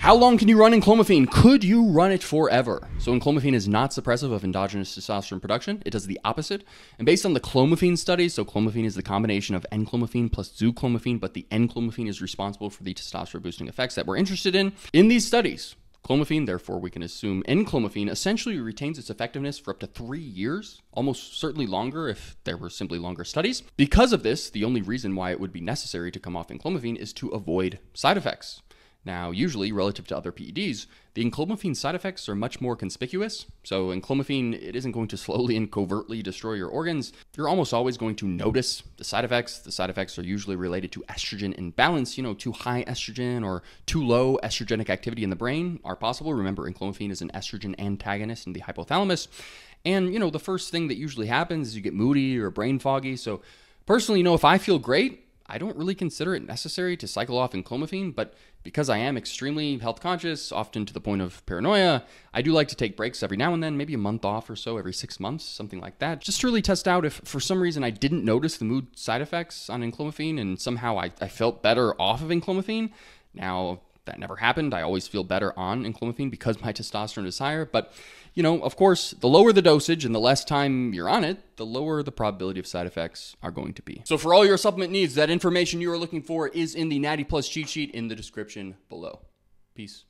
How long can you run enclomiphene? Could you run it forever? So enclomiphene is not suppressive of endogenous testosterone production. It does the opposite. And based on the clomiphene studies, so clomiphene is the combination of enclomiphene plus zuclomiphene, but the enclomiphene is responsible for the testosterone boosting effects that we're interested in. In these studies, Clomiphene, therefore, we can assume enclomiphene essentially retains its effectiveness for up to three years, almost certainly longer if there were simply longer studies. Because of this, the only reason why it would be necessary to come off enclomiphene is to avoid side effects. Now, usually, relative to other PEDs, the enclomiphene side effects are much more conspicuous. So, enclomiphene, it isn't going to slowly and covertly destroy your organs. You're almost always going to notice the side effects. The side effects are usually related to estrogen imbalance. You know, too high estrogen or too low estrogenic activity in the brain are possible. Remember, enclomiphene is an estrogen antagonist in the hypothalamus. And, you know, the first thing that usually happens is you get moody or brain foggy. So, personally, you know, if I feel great, I don't really consider it necessary to cycle off enclomiphene, but because I am extremely health conscious, often to the point of paranoia, I do like to take breaks every now and then, maybe a month off or so every six months, something like that, just to really test out if for some reason I didn't notice the mood side effects on enclomiphene and somehow I, I felt better off of enclomiphene. Now, that never happened. I always feel better on enclomiphene because my testosterone is higher. But, you know, of course, the lower the dosage and the less time you're on it, the lower the probability of side effects are going to be. So, for all your supplement needs, that information you are looking for is in the Natty Plus cheat sheet in the description below. Peace.